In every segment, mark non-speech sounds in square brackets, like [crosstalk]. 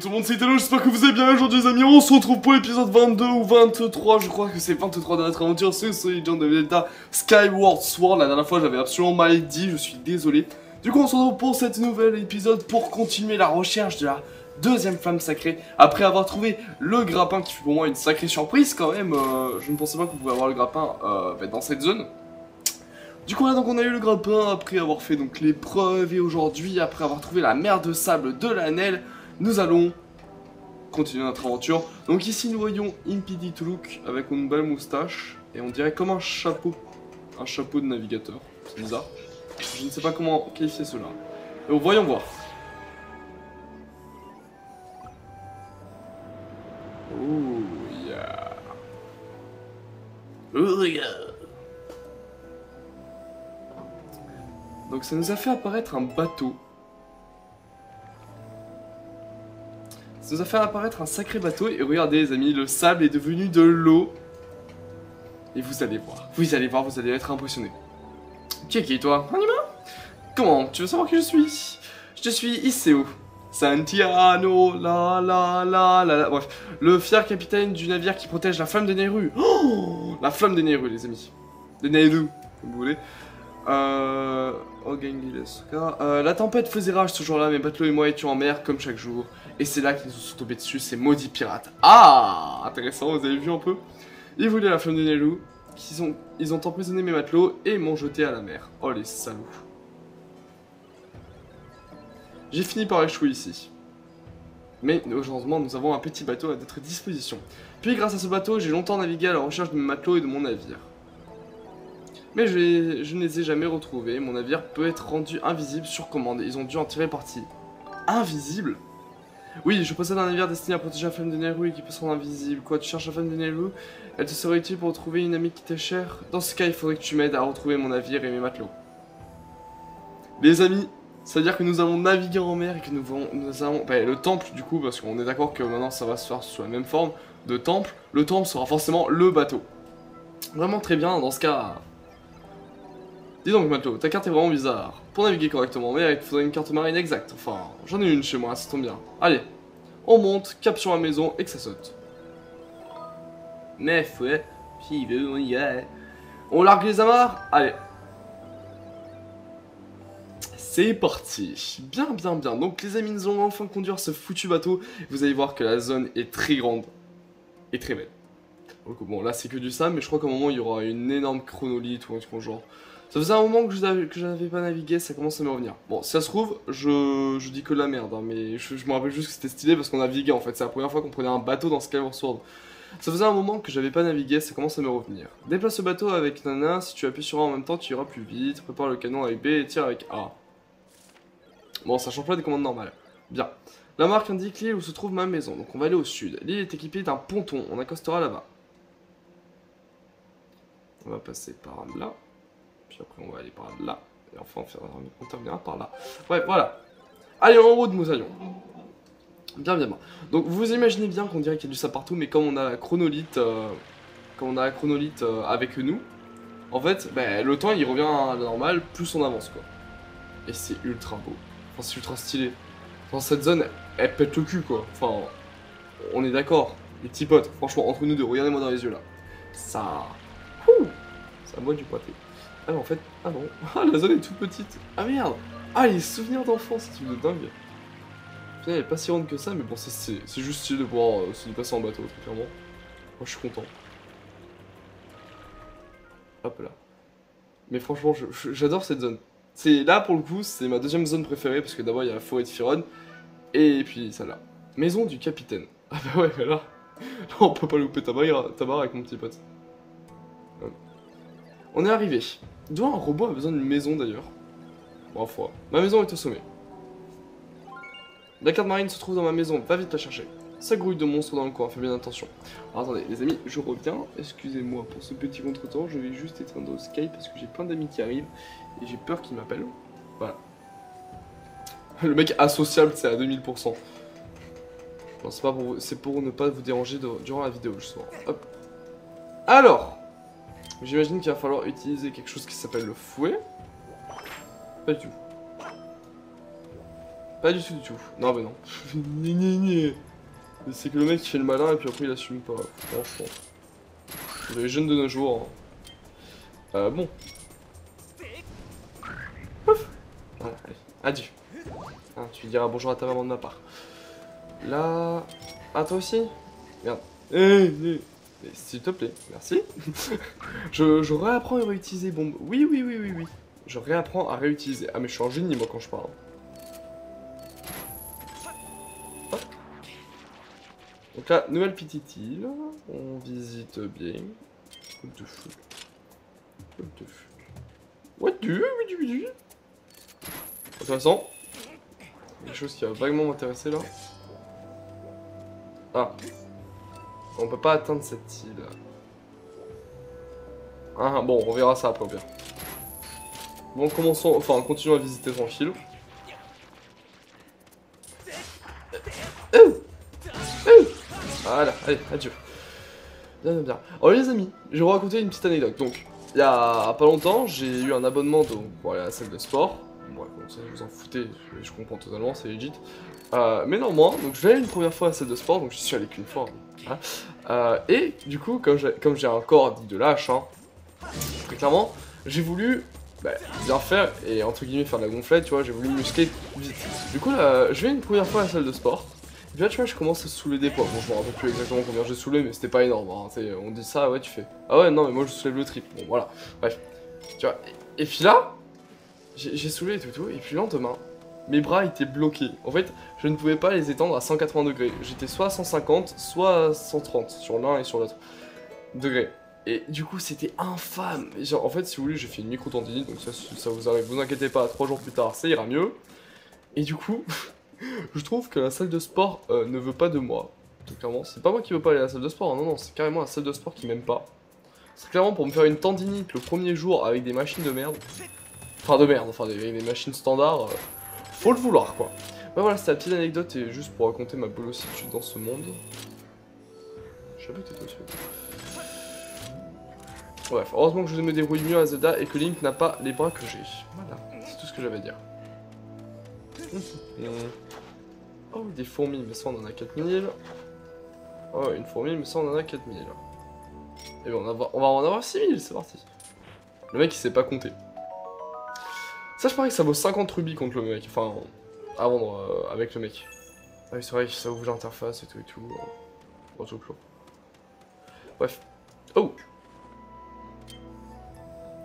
tout le monde, c'est Telo, j'espère que vous allez bien aujourd'hui les amis, on se retrouve pour l'épisode 22 ou 23, je crois que c'est 23 de notre aventure sur Legend of Zelda Skyward Sword, la dernière fois j'avais absolument mal dit, je suis désolé. Du coup on se retrouve pour cet nouvel épisode pour continuer la recherche de la deuxième flamme sacrée, après avoir trouvé le grappin qui fut pour moi une sacrée surprise quand même, euh, je ne pensais pas qu'on pouvait avoir le grappin euh, bah, dans cette zone. Du coup là donc on a eu le grappin après avoir fait donc l'épreuve et aujourd'hui après avoir trouvé la mer de sable de l'Anel, nous allons continuer notre aventure. Donc ici nous voyons Impidi avec une belle moustache et on dirait comme un chapeau, un chapeau de navigateur, c'est bizarre. Je ne sais pas comment qualifier cela. Donc voyons voir. Oh yeah. Oh yeah. Donc ça nous a fait apparaître un bateau. Nous a fait apparaître un sacré bateau et regardez les amis, le sable est devenu de l'eau. Et vous allez voir, vous allez voir, vous allez être impressionnés. Qui est qui toi Un Comment? Tu veux savoir qui je suis? Je suis Iseo. Santiano, la la la la la. Bref, le fier capitaine du navire qui protège la flamme de Nehru. Oh la flamme de Nehru, les amis. De Nehru, vous voulez. Euh... Euh, la tempête faisait rage ce jour-là, mais Batlo et moi étions en mer comme chaque jour. Et c'est là qu'ils nous sont tombés dessus, ces maudits pirates. Ah Intéressant, vous avez vu un peu? Ils voulaient la flamme de Nehru, ils ont, ils ont emprisonné mes matelots et m'ont jeté à la mer. Oh les salauds. J'ai fini par échouer ici. Mais heureusement, nous avons un petit bateau à notre disposition. Puis grâce à ce bateau, j'ai longtemps navigué à la recherche de mes matelots et de mon navire. Mais je, je, ne les ai jamais retrouvés. Mon navire peut être rendu invisible sur commande. Ils ont dû en tirer parti. Invisible? Oui, je possède un navire destiné à protéger la femme de Nehru et qui peut se rendre invisible. Quoi, tu cherches la femme de Nehru Elle te serait utile pour retrouver une amie qui t'est chère Dans ce cas, il faudrait que tu m'aides à retrouver mon navire et mes matelots. Les amis, c'est-à-dire que nous allons naviguer en mer et que nous, avons, nous avons bah, le temple du coup, parce qu'on est d'accord que maintenant ça va se faire sous la même forme de temple, le temple sera forcément le bateau. Vraiment très bien, dans ce cas, Dis donc Matelot, ta carte est vraiment bizarre. Pour naviguer correctement, mais il faudrait une carte marine exacte. Enfin, j'en ai une chez moi, ça tombe bien. Allez, on monte, cap sur la maison et que ça saute. Mais ouais, si veut, on y est. On largue les amarres Allez. C'est parti Bien, bien, bien. Donc les amis, nous allons enfin conduire ce foutu bateau. Vous allez voir que la zone est très grande et très belle. Donc bon, là c'est que du sable, mais je crois qu'à un moment il y aura une énorme chronolite ou un truc genre. Ça faisait un moment que je n'avais pas navigué, ça commence à me revenir. Bon, si ça se trouve, je, dis que de la merde, hein, mais je, me rappelle juste que c'était stylé parce qu'on naviguait en fait. C'est la première fois qu'on prenait un bateau dans Skyward Sword. Ça faisait un moment que j'avais pas navigué, ça commence à me revenir. Déplace le bateau avec Nana, si tu appuies sur A en même temps, tu iras plus vite. Prépare le canon avec B et tire avec A. Bon, ça change pas des commandes normales. Bien. La marque indique l'île où se trouve ma maison, donc on va aller au sud. L'île est équipée d'un ponton, on accostera là-bas. On va passer par là. Après, on va aller par là. Et enfin, on, terminera par là. Ouais, voilà. Allez, en haut de Moussaillon. Bien, bien, bien. Donc, vous imaginez bien qu'on dirait qu'il y a du sable partout, mais comme on a la chronolite, euh, on a la chronolite euh, avec nous, en fait, ben, le temps il revient à la normale, plus on avance quoi. Et c'est ultra beau. Enfin, c'est ultra stylé. Dans cette zone, elle pète le cul quoi. Enfin, on est d'accord. Les petits potes, franchement, entre nous deux, regardez-moi dans les yeux là. Ça. Ouh, ça boit du pâté. Ah en fait, ah non, [laughs] ah la zone est toute petite. Ah merde Ah les souvenirs d'enfance, c'est truc de dingue. Putain, elle est pas si ronde que ça, mais bon, c'est juste stylé de pouvoir euh, se passer en bateau, clairement. Moi je suis content. Hop là. Mais franchement, j'adore cette zone. C'est là pour le coup, c'est ma deuxième zone préférée parce que d'abord il y a la forêt de Firon et puis celle-là. Maison du capitaine. Ah bah ouais, mais là, [laughs] on peut pas louper ta barre, ta barre avec mon petit pote. On est arrivé. D'où un robot a besoin d'une maison d'ailleurs Bon, foi. Ma maison est au sommet. La carte marine se trouve dans ma maison, va vite la chercher. Ça grouille de monstres dans le coin, fais bien attention. Alors attendez, les amis, je reviens. Excusez-moi pour ce petit contretemps, je vais juste éteindre Skype parce que j'ai plein d'amis qui arrivent et j'ai peur qu'ils m'appellent. Voilà. [laughs] Le mec associable, c'est à 2000%. Non, c'est pour pour ne pas vous déranger durant la vidéo, justement. Hop. Alors, J'imagine qu'il va falloir utiliser quelque chose qui s'appelle le fouet. Pas du tout. Pas du tout, du tout. Non, mais non. [laughs] C'est que le mec qui fait le malin et puis après il assume pas. Franchement. Les jeunes de nos jours. hein. Euh, bon. Ouf. Voilà, allez. Adieu. Hein, tu diras bonjour à ta maman de ma part. Là. Ah, toi aussi? Merde. Eh, eh. S'il te plaît, merci. [laughs] je, réapprends à réutiliser bombe. Oui, oui, oui, oui, oui. Je réapprends à réutiliser. Ah, mais je suis un génie, moi, quand je parle. Hop. Donc là, nouvelle petite île. On visite bien. What the fuck? What the fuck? What the- Intéressant. Quelque chose qui va vaguement m'intéresser là. Ah. On peut pas atteindre cette île. Ah bon, on verra ça après au. Bon, commençons, enfin, continuons à visiter tranquille. Voilà, allez, adieu. Bien, bien, bien. Alors les amis, je vais vous raconter une petite anecdote. Donc, il y a pas longtemps, j'ai eu un abonnement pour aller à la salle de sport. Bon, comme ça, vous en foutez, je, comprends totalement, c'est legit. Euh, mais non, moi, donc je vais aller une première fois à la salle de sport, donc je suis allé qu'une fois. hein. Euh, et du coup, comme j'ai un corps dit de lâche, hein, très clairement, j'ai voulu bah, bien faire et entre guillemets faire de la gonflette, tu vois, j'ai voulu muscler vite. Du coup, là, je vais une première fois à la salle de sport. Et puis là, tu vois, je commence à soulever des poids. Bon, je me rappelle plus exactement combien j'ai soulevé, mais c'était pas énorme. Hein, on dit ça, ouais, tu fais. Ah ouais, non, mais moi je soulève le triple. Bon, voilà. Bref. Tu vois. Et, et puis là, j'ai soulevé et tout, tout. Et puis le lendemain, mes bras étaient bloqués. En fait, je ne pouvais pas les étendre à 180 degrés. J'étais soit à 150, soit à 130 sur l'un et sur l'autre degré. Et du coup, c'était infâme. Genre, en fait, si vous voulez, j'ai fait une micro-tendinite, donc ça, vous arrive, vous inquiétez pas, trois jours plus tard, ça ira mieux. Et du coup, [laughs] je trouve que la salle de sport euh, ne veut pas de moi. Clairement, c'est pas moi qui veux pas aller à la salle de sport, hein, non, non, c'est carrément la salle de sport qui m'aime pas. C'est clairement pour me faire une tendinite le premier jour avec des machines de merde. Enfin, de merde, enfin, des, machines standards. euh, faut le vouloir, quoi. Bah voilà, c'était la petite anecdote et juste pour raconter ma bolossitude dans ce monde. Que t'étais dessus. Bref, heureusement que je me débrouille mieux à Zelda et que Link n'a pas les bras que j'ai. Voilà, c'est tout ce que j'avais à dire. Oh, des fourmis, mais ça on en a 4000. Oh, une fourmi, mais ça on en a 4000. Et bien on, va- on va en avoir 6000, c'est parti. Le mec il sait pas compter. Ça, je parie que ça vaut 50 rubis contre le mec. Enfin, à vendre euh, avec le mec. Ah oui, c'est vrai que ça ouvre l'interface et tout et tout. euh, Bon, tout clos. Bref. Oh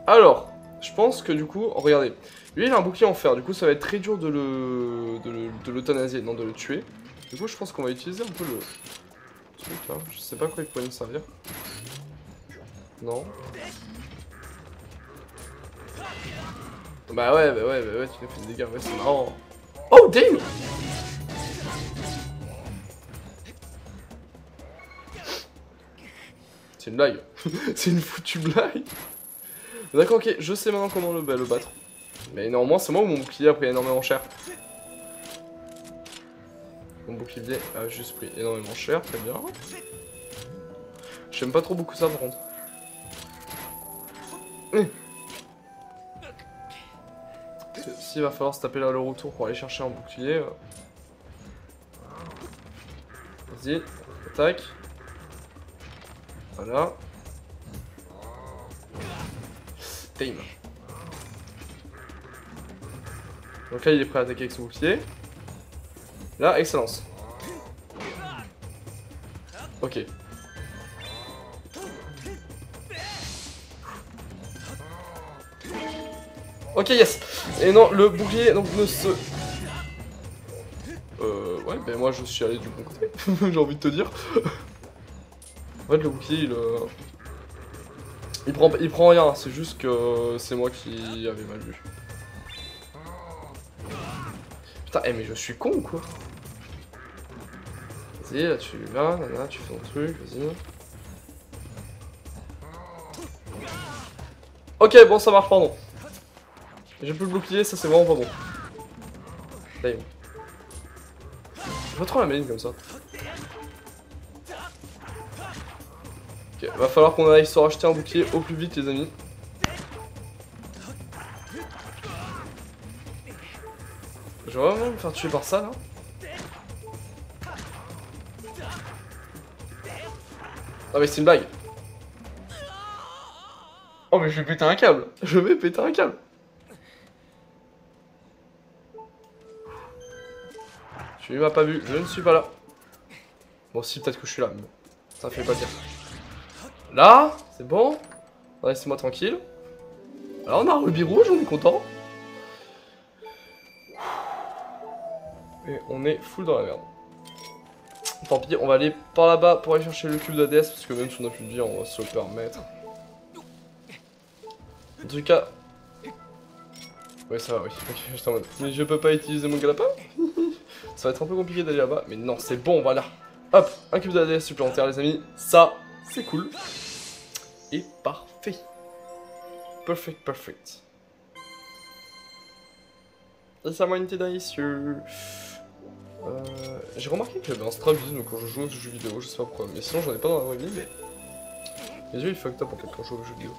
Alors, je pense que du coup, regardez. Lui, il a un bouclier en fer. Du coup, ça va être très dur de le de le- de l'euthanasier, non de le tuer. Du coup, je pense qu'on va utiliser un peu le truc là. Je sais pas quoi il pourrait me servir. Non. Bah ouais, bah ouais, bah ouais, tu nous fais des dégâts, ouais, c'est marrant. Oh, damn C'est une blague. [laughs] c'est une foutue blague. D'accord, ok, je sais maintenant comment le, bah, battre. Mais néanmoins, c'est moi ou mon bouclier a pris énormément cher? Mon bouclier a juste pris énormément cher, très bien. J'aime pas trop beaucoup ça par contre. Hum. S'il va falloir se taper là le retour pour aller chercher un bouclier. euh. Vas-y, attaque. Voilà. Time. Donc là il est prêt à attaquer avec son bouclier. Là, excellence. Ok. Ok, yes. Et non, le bouclier donc ne se. Euh, ouais, ben moi je suis allé du bon côté. [laughs] J'ai envie de te dire. en fait, le bouclier, il. euh, Il prend, il prend rien, c'est juste que c'est moi qui avais mal vu. Putain, eh, mais je suis con ou quoi Vas-y, là tu vas, là tu fais ton truc, vas-y. Ok, bon, ça marche, pardon. J'ai plus le bouclier, ça c'est vraiment pas bon. Damn. Je pas trop la mine comme ça. Ok, va falloir qu'on aille se racheter un bouclier au plus vite les amis. Je Je vais vraiment me faire tuer par ça là. Ah mais c'est une blague. Oh mais je vais péter un câble. Je vais péter un câble. Tu m'as pas vu, je ne suis pas là. Bon si peut-être que je suis là, mais bon, ça fait pas dire. Là, c'est bon. Laissez-moi tranquille. Alors on a un rubis rouge, on est content. Et on est full dans la merde. Tant pis, on va aller par là-bas pour aller chercher le cube d'ADS, parce que même si on a plus de vie, on va se le permettre. En tout cas... Ouais, ça va, oui. Ok, en mode... Mais je peux pas utiliser mon galapin Ça va être un peu compliqué d'aller là-bas, mais non, c'est bon, voilà. Hop, un cube d'ADS supplémentaire, les amis. Ça, c'est cool. Et parfait. Perfect, perfect. Et ça m'a délicieux. Euh, J'ai remarqué que j'avais un strabisme quand je joue aux jeux vidéo, je sais pas pourquoi. Mais sinon, j'en ai pas dans la vraie vie, mais. Les yeux, ils fucked up en fait quand je joue aux jeux vidéo.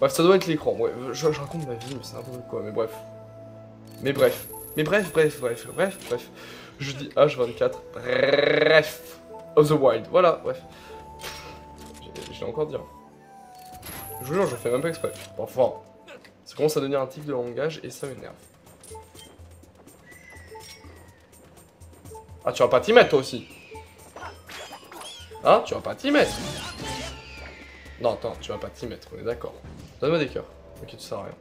Bref, ça doit être l'écran. Ouais, je, raconte ma vie, mais c'est n'importe quoi. Mais bref. Mais bref. Mais bref, bref, bref, bref, bref. Je dis H24. Bref. Of the Wild. Voilà, bref. Je l'ai encore dit. Hein. Je vous jure, je fais même pas exprès. Enfin, ça commence à devenir un tic de langage et ça m'énerve. Ah, tu vas pas t'y mettre toi aussi. Hein Tu vas pas t'y mettre. Non, attends, tu vas pas t'y mettre, on est d'accord. Donne-moi des cœurs. Ok, tu sers à rien.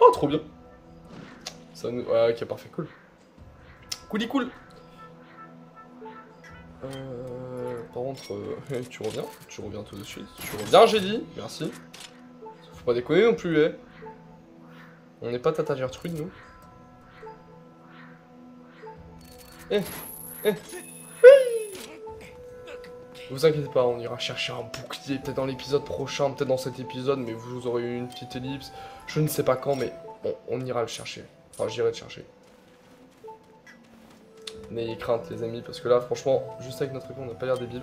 Oh, trop bien. Ça nous... Ok, parfait, cool. Cooli cool. Euh, par contre, euh, [laughs] tu reviens, tu reviens tout de suite. Tu reviens, j'ai dit, merci. Faut pas déconner non plus, eh. On n'est pas Tata Gertrude, nous. Eh, eh, Vous inquiétez pas, on ira chercher un bouclier, peut-être dans l'épisode prochain, peut-être dans cet épisode, mais vous aurez eu une petite ellipse. Je ne sais pas quand, mais bon, on ira le chercher. Enfin, j'irai le chercher. N'ayez crainte, les amis, parce que là, franchement, juste avec notre écran, on n'a pas l'air débile.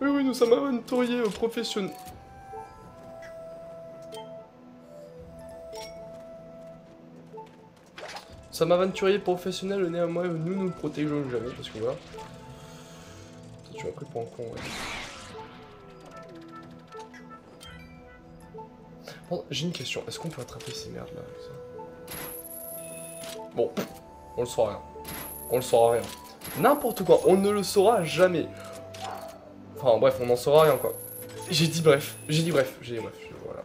Oui, oui, nous sommes aventuriers professionnels. Nous sommes aventuriers professionnels, néanmoins, nous nous protégeons jamais, parce que voilà. Tu m'as pris pour un con, ouais. J'ai une question. Est-ce qu'on peut attraper ces merdes là ça Bon, on le saura rien. On le saura rien. N'importe quoi, on ne le saura jamais. Enfin bref, on n'en saura rien quoi. J'ai dit bref, j'ai dit bref, j'ai dit bref. Voilà,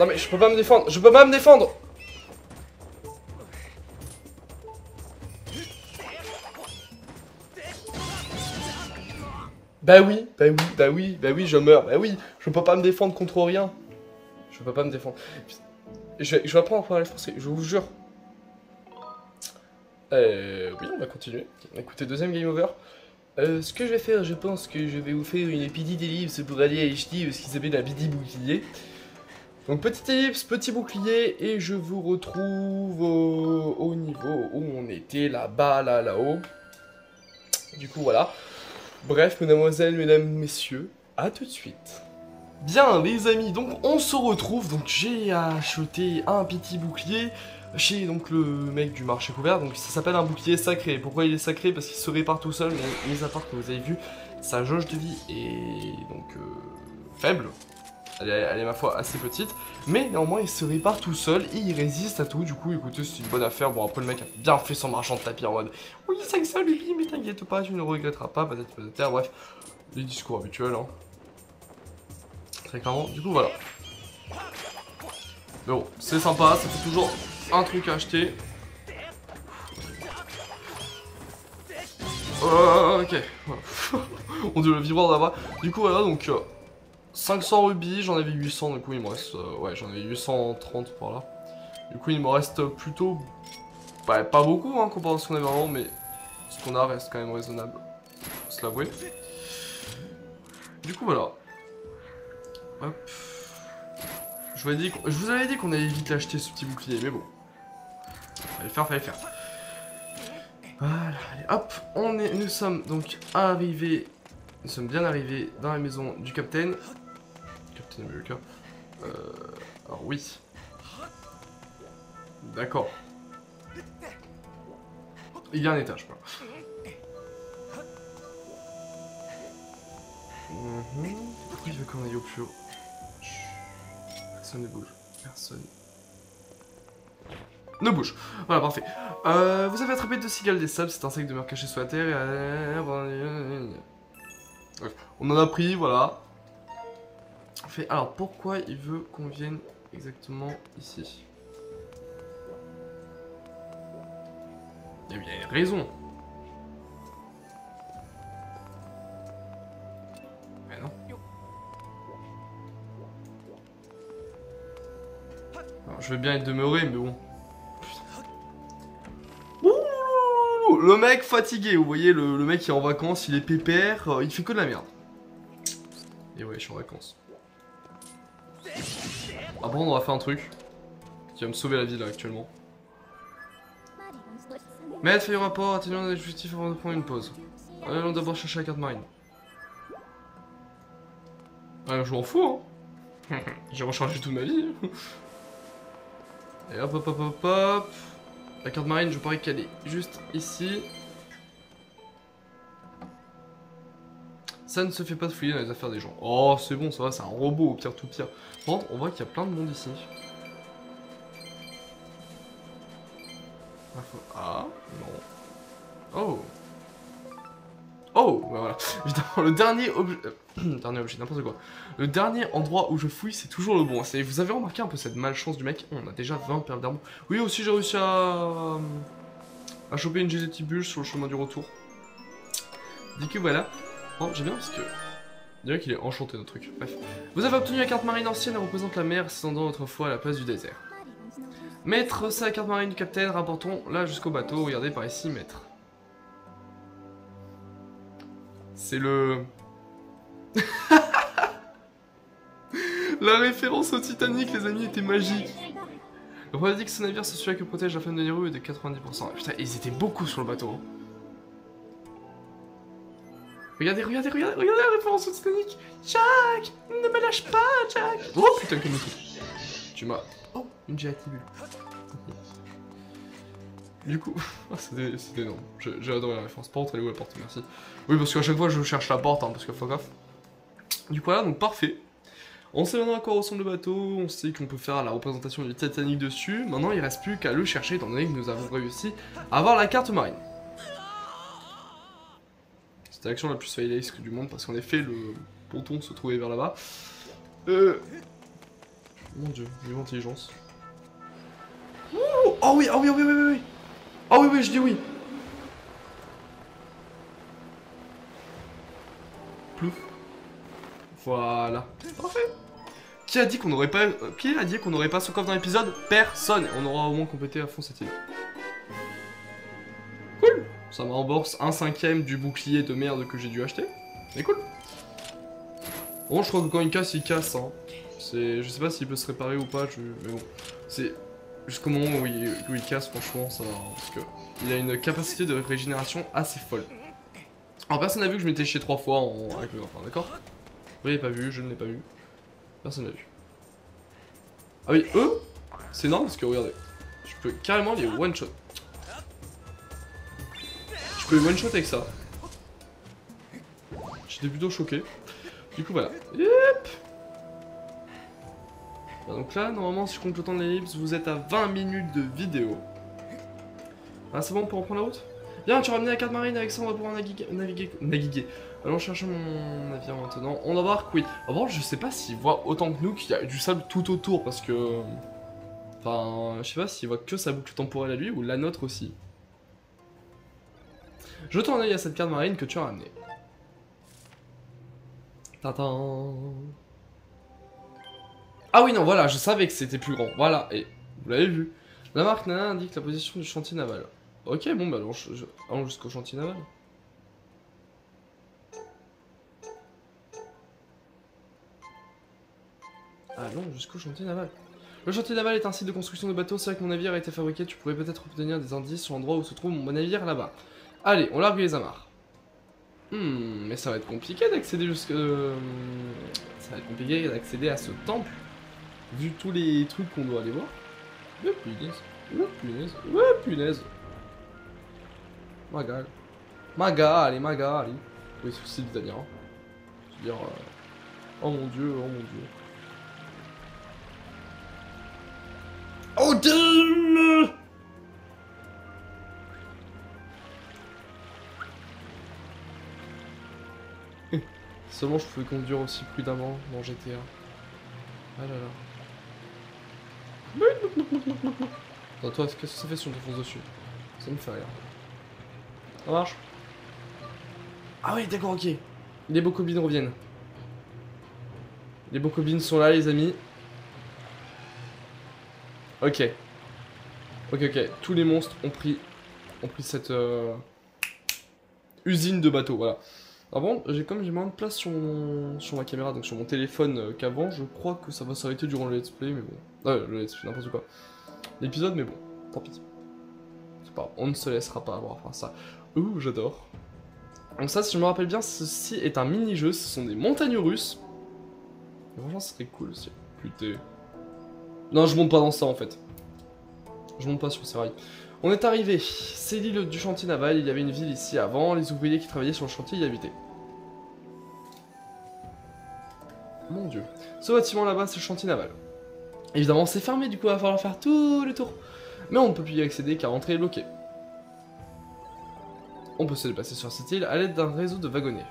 Non mais je peux pas me défendre, je peux pas me défendre Bah oui, bah oui, bah oui, bah oui, je meurs, bah oui, je peux pas me défendre contre rien. Je peux pas me défendre. Je vais, je vais apprendre à parler français, je vous jure. Euh, oui, on va continuer. Écoutez, deuxième game over. Euh, ce que je vais faire, je pense que je vais vous faire une petite ellipse pour aller à HD, ce qui s'appelle un petit bouclier. Donc petite ellipse, petit bouclier, et je vous retrouve au, au niveau où on était, là-bas, là, là-haut. Du coup, voilà. Bref, mesdemoiselles, mesdames, messieurs, à tout de suite. Bien, les amis, donc on se retrouve. Donc j'ai acheté un petit bouclier chez donc le mec du marché couvert. Donc ça s'appelle un bouclier sacré. Pourquoi il est sacré? Parce qu'il se répare tout seul. Mais mis à que vous avez vu, sa jauge de vie est donc euh, faible. Elle est, ma foi assez petite, mais néanmoins il se répare tout seul et il résiste à tout. Du coup, écoutez, c'est une bonne affaire. Bon, après le mec a bien fait son marchand de tapis Oui, c'est que ça, lui, mais t'inquiète pas, tu ne regretteras pas, peut-être, peut-être. Bref, les discours habituels, hein. Très clairement, du coup, voilà. Mais bon, c'est sympa, ça fait toujours un truc à acheter. Euh, ok, [laughs] On dit le vibrant là-bas. Du coup, voilà, donc. Euh, 500 rubis, j'en avais 800, du coup il me reste... Euh, ouais, j'en avais 830 par là. Du coup il me reste plutôt... Bah, pas beaucoup, hein, comparé à ce qu'on avait avant, mais ce qu'on a reste quand même raisonnable. Faut se l'avouer. Du coup voilà. Hop. Je vous, avais dit qu'on allait vite l'acheter ce petit bouclier, mais bon. Fallait faire, fallait faire. Voilà, allez, hop, on est, nous sommes donc arrivés, nous sommes bien arrivés dans la maison du capitaine. Capitaine America. Euh, alors oui. D'accord. Il y a un étage, quoi. Mhm. Pourquoi il veut qu'on aille au plus haut. Personne ne bouge. Personne. Ne bouge. Voilà, parfait. Euh, vous avez attrapé deux cigales des sables, c'est un sac de mer caché sous la terre. et- Bref, on en a pris, voilà. Alors, pourquoi il veut qu'on vienne exactement ici? Il a bien une raison. Mais non. Alors, je veux bien être demeuré, mais bon. Ouh, le mec fatigué, vous voyez, le, le mec qui est en vacances, il est pépère, euh, il fait que de la merde. Et ouais, je suis en vacances. Après, on aura fait un truc qui va me sauver la vie là actuellement. Maître, fais le rapport, atteignons les objectifs avant de prendre une pause. Allons d'abord chercher la carte marine. Ouais, je m'en fous, hein. [laughs] J'ai rechargé toute ma vie. Et hop, hop, hop, hop, hop. La carte marine, je parie qu'elle est juste ici. Ça ne se fait pas de fouiller dans les affaires des gens. Oh, c'est bon, ça va, c'est un robot, au pire tout pire. Par contre, on voit qu'il y a plein de monde ici. Ah, Ah, non. Oh. Oh, bah voilà. [laughs] Évidemment, le dernier objet... euh, [clears throat] dernier objet, n'importe quoi. Le dernier endroit où je fouille, c'est toujours le bon. Vous avez remarqué un peu cette malchance du mec? On a déjà 20 perles d'armes. Oui, aussi, j'ai réussi à... à choper une GZT sur le chemin du retour. Dit que voilà. Oh, j'aime bien parce que... Dirait qu'il est enchanté notre truc. Bref. Vous avez obtenu la carte marine ancienne, représente la mer s'étendant autrefois à la place du désert. Maître, c'est la carte marine du capitaine, rapportons là jusqu'au bateau, regardez par ici, maître. C'est le... [laughs] la référence au Titanic, les amis, était magique. Le a dit que ce navire, c'est celui que protège la femme de Nero est de 90%. Putain, ils étaient beaucoup sur le bateau. hein. Regardez, regardez, regardez, regardez la référence au Titanic Jack Ne me lâche pas, Jack Oh putain, que tout. Tu m'as... Oh, une GAT bulle. Du coup, [laughs] c'était énorme. J'ai adoré la référence. Par contre, elle est où la porte? Merci. Oui, parce qu'à chaque fois, je cherche la porte, hein, parce que fuck off. Du coup, voilà, donc parfait. On sait maintenant à quoi ressemble le bateau, on sait qu'on peut faire la représentation du Titanic dessus. Maintenant, il reste plus qu'à le chercher, étant donné que nous avons réussi à avoir la carte marine. C'était l'action la plus fail du monde, parce qu'en effet, le ponton se trouvait vers là-bas. Euh... Mon dieu, niveau intelligence. Ouh oh oui, oh oui, oh oui, oui, oui, oui. Oh oui, oui, je dis oui. Plouf. Voilà. Parfait. Qui a dit qu'on n'aurait pas... euh, Qui a dit qu'on n'aurait pas son coffre dans l'épisode? Personne. On aura au moins complété à fond cette idée. Ça me rembourse un cinquième du bouclier de merde que j'ai dû acheter. Mais cool. Bon, je crois que quand il casse, il casse. Hein. C'est... Je sais pas s'il peut se réparer ou pas, je... mais bon. C'est... Jusqu'au moment où il, casse, franchement, ça va. parce que il a une capacité de régénération assez folle. Alors, personne n'a vu que je m'étais chié trois fois en... avec le enfin, d'accord? Vous l'avez pas vu, je ne l'ai pas vu. Personne n'a vu. Ah oui, eux, c'est énorme parce que regardez, je peux carrément les one shot. Je peux les one shot avec ça. J'étais plutôt choqué. Du coup, voilà. Yep. Donc là, normalement, si je compte le temps de l'ellipse, vous êtes à 20 minutes de vidéo. Ah, c'est bon, on peut reprendre la route? Bien, tu as ramené la carte marine, avec ça, on va pouvoir naviguer. Allons chercher mon navire maintenant. On embarque, oui. Revanche, je sais pas s'il voit autant que nous qu'il y a du sable tout autour, parce que... Enfin, je sais pas s'il voit que sa boucle temporelle à lui, ou la nôtre aussi. Jetons un œil à cette carte marine que tu as ramenée. Tintin. Ah oui, non, voilà, je savais que c'était plus grand. Voilà, et vous l'avez vu. La marque Nana indique la position du chantier naval. Ok, bon, bah allons, je- allons jusqu'au chantier naval. Allons jusqu'au chantier naval. Le chantier naval est un site de construction de bateaux. C'est vrai que mon navire a été fabriqué. Tu pourrais peut-être obtenir des indices sur l'endroit où se trouve mon navire là-bas. Allez, on largue les amarres. Hmm, mais ça va être compliqué d'accéder jusque... euh, Ça va être compliqué d'accéder à ce temple. Vu tous les trucs qu'on doit aller voir. Oh punaise. Oh punaise. Oh punaise. Magal. Magali, Magali. Oui, c'est l'italien. Je veux dire... euh, Oh mon dieu, oh mon dieu. Oh damn Seulement je pouvais conduire aussi prudemment dans GTA. Ah là là. Attends, toi, qu'est-ce que ça fait si on te fonce dessus? Ça me fait rien. Ça marche? Ah oui, d'accord, ok. Les bocobines reviennent. Les bocobines sont là, les amis. Ok. Ok, ok. Tous les monstres ont pris, ont pris cette euh, usine de bateaux, voilà. Alors bon, j'ai comme j'ai moins de place sur, mon- sur ma caméra, donc sur mon téléphone euh, qu'avant, je crois que ça va s'arrêter durant le let's play, mais bon. Euh, le let's play, n'importe quoi. L'épisode, mais bon, tant pis. C'est pas on ne se laissera pas avoir par ça. Ouh, j'adore. Donc ça, si je me rappelle bien, ceci est un mini-jeu, ce sont des montagnes russes. Et franchement, ce serait cool aussi. Putain. Non, je monte pas dans ça, en fait. Je monte pas sur ces rails. On est arrivé, c'est l'île du chantier naval, il y avait une ville ici avant, les ouvriers qui travaillaient sur le chantier y habitaient. Mon dieu. Ce bâtiment là-bas, c'est le chantier naval. Évidemment, c'est fermé, du coup, il va falloir faire tout le tour. Mais on ne peut plus y accéder car l'entrée est bloquée. On peut se déplacer sur cette île à l'aide d'un réseau de wagonnets.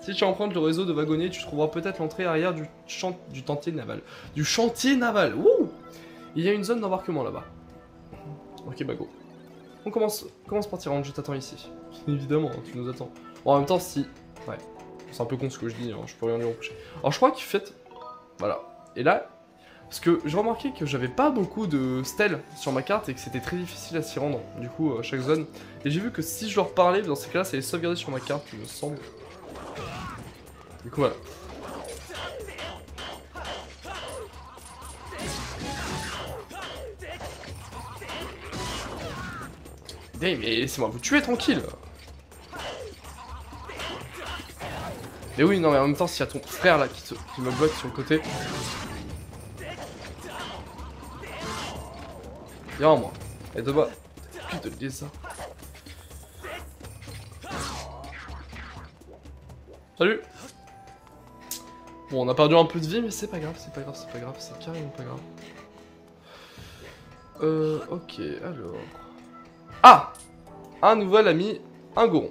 Si tu empruntes le réseau de wagonnets, tu trouveras peut-être l'entrée arrière du, du chantier naval. Du chantier naval Wouh Il y a une zone d'embarquement là-bas. Ok, bah go. On commence, commence par t'y rendre, je t'attends ici. [laughs] Évidemment, hein, tu nous attends. Bon, en même temps, si... Ouais. C'est un peu con ce que je dis, hein, je peux rien lui reprocher. Alors je crois qu'il fait... Voilà. Et là, parce que j'ai remarqué que j'avais pas beaucoup de stèles sur ma carte et que c'était très difficile à s'y rendre, du coup, à chaque zone. Et j'ai vu que si je leur parlais, dans ces cas-là, ça allait sauvegarder sur ma carte, il me semble. Du coup, voilà. Mais laissez-moi vous tuer tranquille Mais oui, non, mais en même temps, s'il y a ton frère là qui, te- me bloque sur le côté. Viens, moi. Et de bas. Putain, de ça? Salut Bon, on a perdu un peu de vie, mais c'est pas grave, c'est pas grave, c'est pas grave, c'est carrément pas grave. Euh, ok, alors... Ah Un nouvel ami, un goron.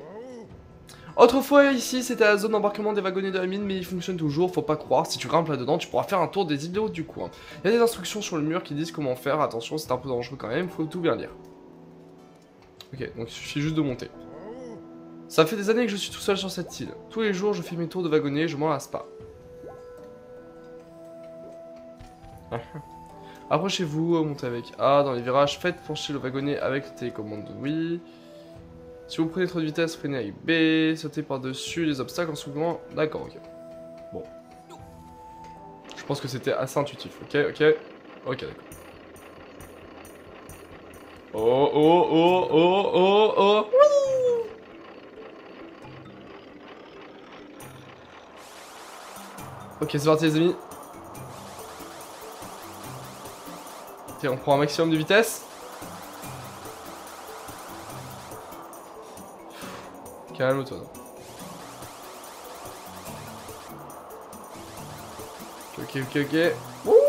Autrefois, ici, c'était la zone d'embarquement des wagonnets de la mine, mais il fonctionne toujours, faut pas croire. Si tu grimpes là-dedans, tu pourras faire un tour des idéaux du coin. Il y a des instructions sur le mur qui disent comment faire, attention, c'est un peu dangereux quand même, faut tout bien lire. Ok, donc il suffit juste de monter. Ça fait des années que je suis tout seul sur cette île. Tous les jours, je fais mes tours de wagonnet, je m'en lasse pas. Approchez-vous, montez avec A dans les virages, faites pencher le wagonnet avec la télécommande oui. Si vous prenez trop de vitesse, freinez avec B, sautez par-dessus les obstacles en soulevant. D'accord, ok. Bon. Je pense que c'était assez intuitif, ok, ok. Ok, d'accord. Oh, oh, oh, oh, oh, oh. Ok, c'est parti les amis. On prend un maximum de vitesse. Calme-toi. Ok, ok, ok. Wouhou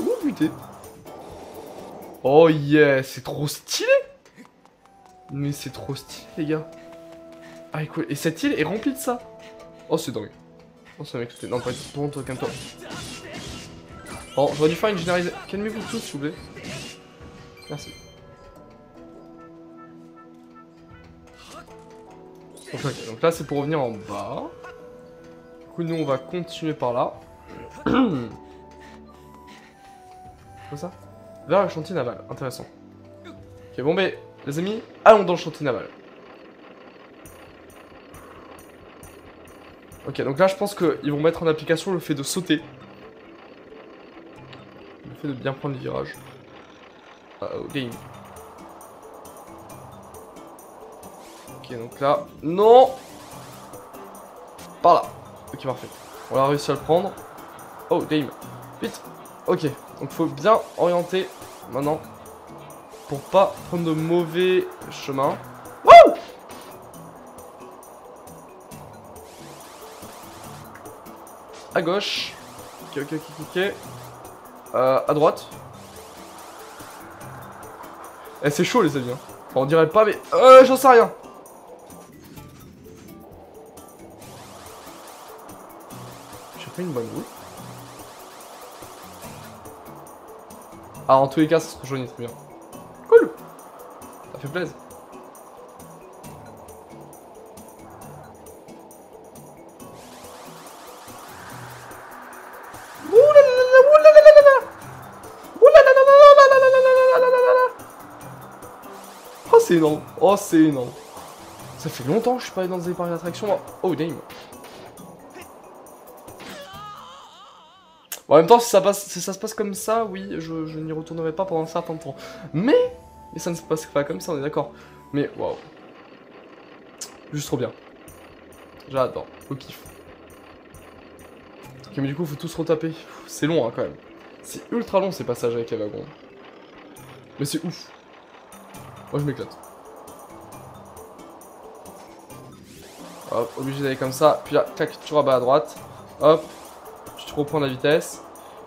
oh putain. Oh yeah, c'est trop stylé. Mais c'est trop stylé les gars. Ah cool. Et cette île est remplie de ça. Oh c'est dingue. Oh tout est... Non pas toi, toi, calme-toi. Bon, j'aurais dû faire une généralisation. Calmez-vous tous s'il vous plaît. Merci. Ok, donc là c'est pour revenir en bas. Du coup nous on va continuer par là. [clears throat] Comme ça? Vers le chantier naval, intéressant. Ok bon mais les amis, allons dans le chantier naval. Ok, donc là je pense qu'ils vont mettre en application le fait de sauter. Le fait de bien prendre les virages. Uh oh, game. Ok, donc là... Non Par là. Ok, parfait. On a réussi à le prendre. Oh, game. Vite Ok, donc faut bien orienter maintenant pour pas prendre de mauvais chemin. Wouh À gauche. Ok, ok, ok, ok. Euh, à droite. Eh, c'est chaud les amis. Hein. on dirait pas, mais... Euh, j'en sais rien. J'ai fait une bonne route. Ah, en tous les cas, ça se rejoignait très bien. Fait. Oh, c'est énorme. Oh, c'est énorme. Ça fait longtemps que je suis pas allé dans des parcs d'attractions. Oh, damn. en même temps, si ça, passe, si ça se passe comme ça, oui, je, n'y retournerai pas pendant un certain temps. Mais, mais ça ne se passe pas comme ça, on est d'accord. Mais, waouh. Juste trop bien. J'adore, au kiff. Ok, mais du coup, faut tous retaper. C'est long, hein, quand même. C'est ultra long, ces passages avec les wagons. Mais c'est ouf. Moi, je m'éclate. Hop, obligé d'aller comme ça. Puis là, clac, tu rabats à droite. Hop, tu reprends la vitesse.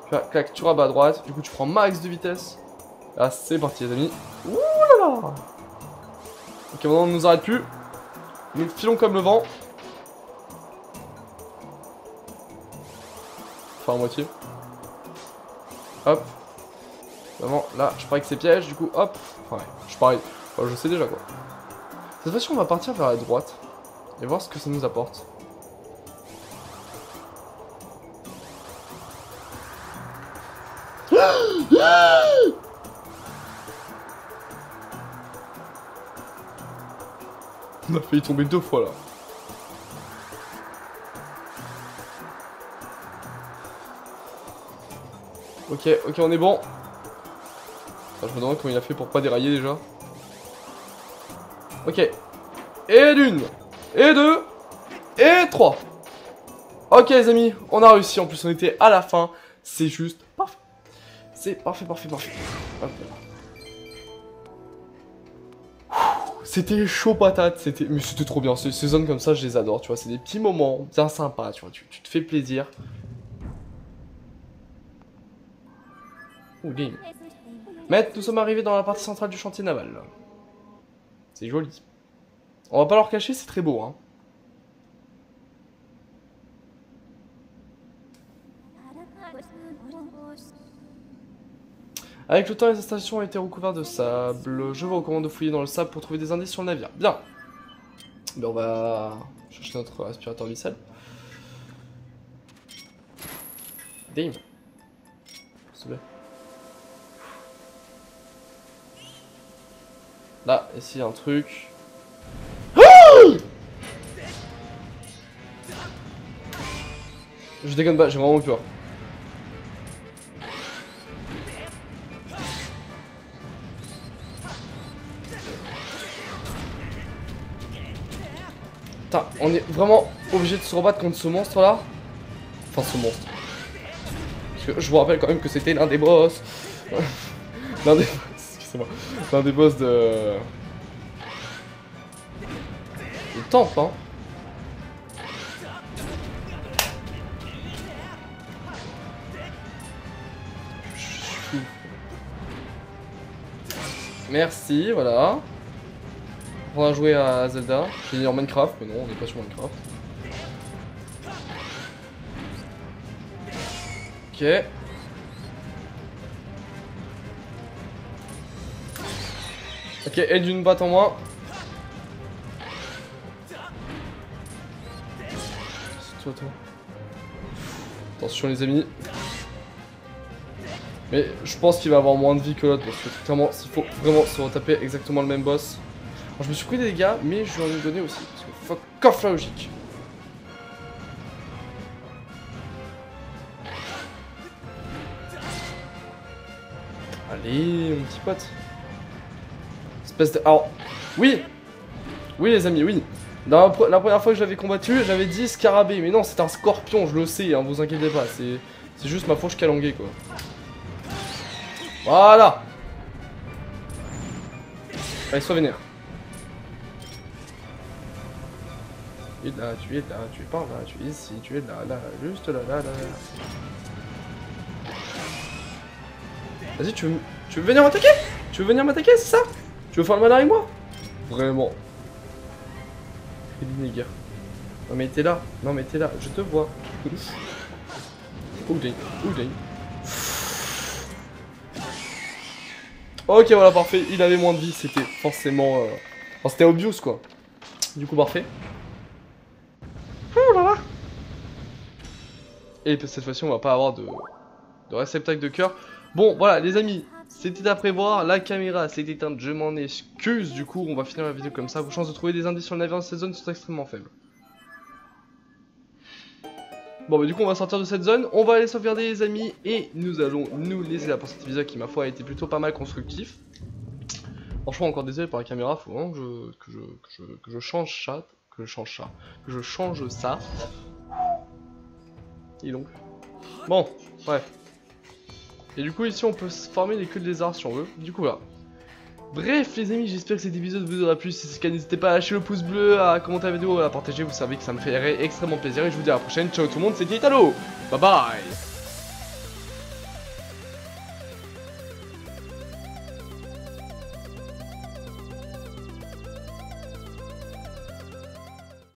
Puis clac, tu rabats à droite. Du coup, tu prends max de vitesse. Là, c'est parti, les amis. Ouh là là Ok, maintenant, on ne nous arrête plus. Nous filons comme le vent. Enfin, à moitié. Hop. Vraiment, là, je parie que c'est piège. Du coup, hop. Enfin, ouais, je parie. je sais déjà quoi. Cette fois-ci, on va partir vers la droite. Et voir ce que ça nous apporte. On a failli tomber deux fois là. Ok, ok, on est bon. je me demande comment il a fait pour pas dérailler déjà. Ok. Et d'une. Et deux. Et trois. Ok les amis, on a réussi. En plus on était à la fin. C'est juste parfait. C'est parfait, parfait, parfait. C'était chaud patate, c'était mais c'était trop bien. Ces, zones comme ça, je les adore, tu vois. C'est des petits moments bien sympas, tu vois. Tu, te fais plaisir. Ouh, game. Mais nous sommes arrivés dans la partie centrale du chantier naval. C'est joli. On va pas leur cacher, c'est très beau, hein. Avec le temps, les installations ont été recouvertes de sable. Je vous recommande de fouiller dans le sable pour trouver des indices sur le navire. Bien. Ben, on va chercher notre aspirateur missile. Bien. Là, ici, un truc. Je déconne pas, j'ai vraiment peur. On est vraiment obligé de se rebattre contre ce monstre là. Enfin, ce monstre. Parce que je vous rappelle quand même que c'était l'un des boss. [laughs] l'un des... Excusez-moi. L'un des boss de... Il temple, hein. Merci, voilà. On va jouer à Zelda. J'ai dit en Minecraft, mais non, on n'est pas sur Minecraft. Ok. Ok, elle d'une batte en moins. Toi, toi. Attention les amis. Mais je pense qu'il va avoir moins de vie que l'autre parce que clairement, s'il faut vraiment se retaper exactement le même boss. Je me suis pris des dégâts, mais je lui en ai donné aussi. Parce que fuck off la logique. Allez, mon petit pote. Espèce de. Alors, oui Oui, les amis, oui. La, première fois que je l'avais combattu, j'avais dit scarabée. Mais non, c'est un scorpion, je le sais, hein, vous inquiétez pas. C'est juste ma fauche calanguée, quoi. Voilà Allez, sois vénère. Tu es là, tu es là, tu es par là, tu es ici, tu es là, là, juste là, là, là. Vas-y, tu veux, tu veux venir m'attaquer? Tu veux venir m'attaquer, c'est ça? Tu veux faire le malin avec moi? Vraiment. gars. Non mais t'es là, non mais t'es là, je te vois. Oudin, Oudin. Ok voilà parfait, il avait moins de vie, c'était forcément... Euh... Enfin, c'était obvious quoi. Du coup parfait. Et cette fois-ci on va pas avoir de, réceptacle de cœur. Bon voilà les amis, c'était à prévoir, la caméra s'est éteinte, je m'en excuse, du coup on va finir la vidéo comme ça, vos chances de trouver des indices sur le navire dans cette zone sont extrêmement faibles. Bon bah du coup on va sortir de cette zone, on va aller sauvegarder les amis et nous allons nous laisser là pour cet épisode qui ma foi a été plutôt pas mal constructif. Franchement encore désolé pour la caméra, faut vraiment que je, que je, change ça, que je change ça, que je change ça. Et donc. Bon, bref. Et du coup ici on peut former des queues de lézard si on veut, du coup là. Bref les amis, j'espère que cet épisode vous aura plu, si c'est le cas n'hésitez pas à lâcher le pouce bleu, à commenter la vidéo, à la partager, vous savez que ça me ferait extrêmement plaisir et je vous dis à la prochaine, ciao tout le monde, c'était Italo Bye bye